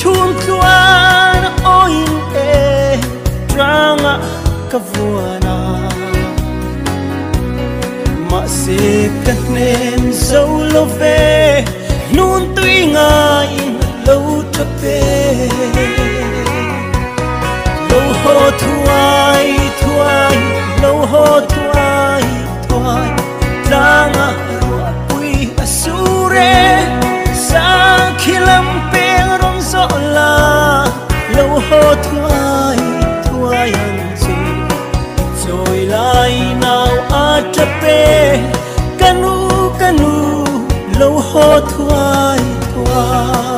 chun tuan oin e tranga kavuana ma lâu về zolove tuy tuinga in lo tape atrape kanu kanu lâu ho thuai thuai.